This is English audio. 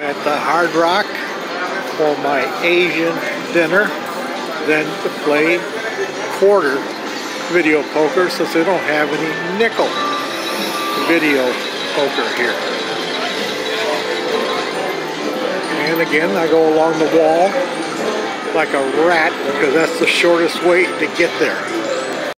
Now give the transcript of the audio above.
At the Hard Rock for my Asian dinner, then to play quarter video poker since they don't have any nickel video poker here. And again, I go along the wall like a rat because that's the shortest way to get there.